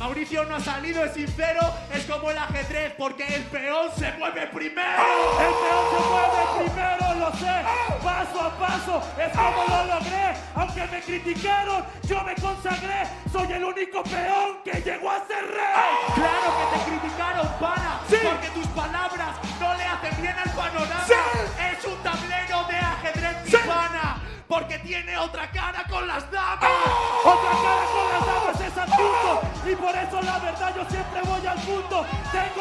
Mauricio no ha salido, es sincero, es como el ajedrez, porque el peón se mueve primero. El peón se mueve primero, lo sé, paso a paso, es como lo logré. Aunque me criticaron, yo me consagré. Soy el único peón que llegó a ser rey. Claro que te criticaron, pana, Sí. porque tus palabras no le hacen bien al panorama. Sí. Es un tablero de ajedrez, Sí. pana, porque tiene otra cara con las damas. Y por eso la verdad yo siempre voy al punto. Tengo